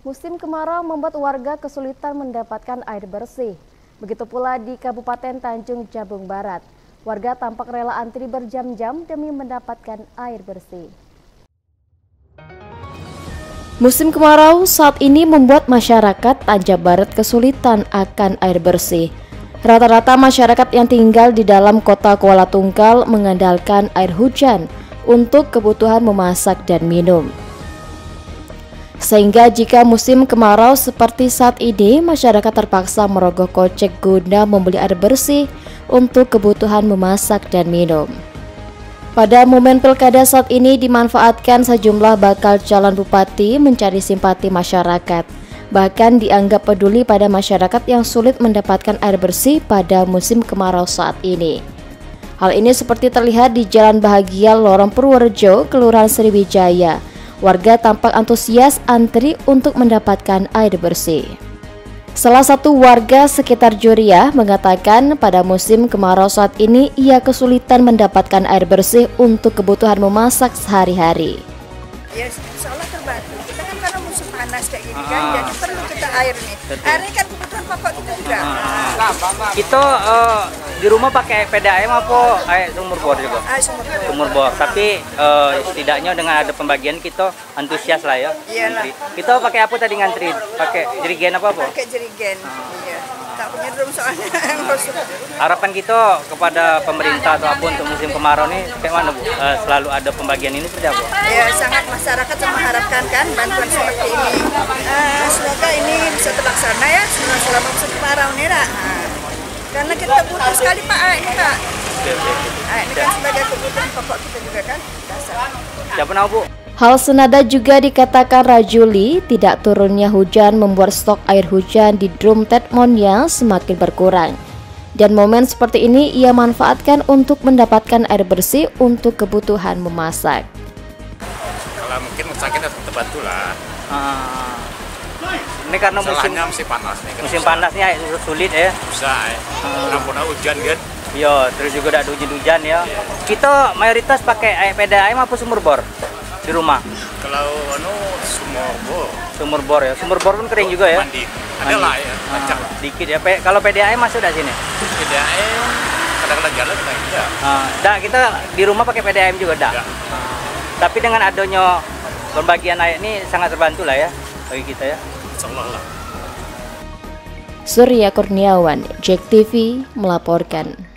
Musim kemarau membuat warga kesulitan mendapatkan air bersih. Begitu pula di Kabupaten Tanjung Jabung Barat. Warga tampak rela antri berjam-jam demi mendapatkan air bersih. Musim kemarau saat ini membuat masyarakat Tanjung Barat kesulitan akan air bersih. Rata-rata masyarakat yang tinggal di dalam kota Kuala Tungkal mengandalkan air hujan untuk kebutuhan memasak dan minum. Sehingga jika musim kemarau seperti saat ini, masyarakat terpaksa merogoh kocek guna membeli air bersih untuk kebutuhan memasak dan minum. Pada momen pilkada saat ini dimanfaatkan sejumlah bakal calon bupati mencari simpati masyarakat. Bahkan dianggap peduli pada masyarakat yang sulit mendapatkan air bersih pada musim kemarau saat ini. Hal ini seperti terlihat di Jalan Bahagia Lorong Purworejo, Kelurahan Sriwijaya, warga tampak antusias antri untuk mendapatkan air bersih. Salah satu warga sekitar Juria mengatakan pada musim kemarau saat ini ia kesulitan mendapatkan air bersih untuk kebutuhan memasak sehari-hari. Ya. Panas kayak gini kan, ah. jadi perlu kita air nih. Air ini kan kebutuhan pokok kita juga. Ah. Kita uh, di rumah pakai PDAM apa air sumur bor juga? Air sumur bor. Sumur bor. Tapi uh, setidaknya dengan ada pembagian kita antusias lah ya. Iyalah. Kita pakai apa tadi ngantri? Pakai jerigen apa apa? Pakai jerigen. Iya. Tak soalnya Harapan kita kepada pemerintah atau apa untuk musim kemarau nih kayak mana Bu? Uh, selalu ada pembagian ini seperti apa? Ya sangat masyarakat mengharapkan kan bantuan seperti ini. Uh, semoga ini bisa terlaksana ya selama musim kemarau lah. Nah karena kita butuh sekali Pak air ini Pak. Air ini kan sebagai kebutuhan pokok kita juga kan dasar. Siapa nama Bu? Hal senada juga dikatakan Rajuli, tidak turunnya hujan membuat stok air hujan di drum Tetmonnya semakin berkurang. Dan momen seperti ini ia manfaatkan untuk mendapatkan air bersih untuk kebutuhan memasak. Kalau mungkin sakit terbantu lah. Ah. Ini karena musim musim panas nih. Kan musim panasnya sulit ya. Susah ya. Hmm. hujan kan. Iya, terus juga ada hujan-hujan ya. Yeah. Kita mayoritas pakai air PDAM apa sumur bor di rumah? Kalau anu sumur bor. Sumur bor ya. Sumur bor pun kering juga ya. Mandi. Ada lah ya, ah, dikit ya. Pe kalau PDAM masuk dari sini? PDAM kadang-kadang jalan kadang tidak. Ah, dah kita di rumah pakai PDAM juga dah. Ah, tapi dengan adanya pembagian air ini sangat terbantu lah ya bagi kita ya. Surya Kurniawan, Jack TV melaporkan.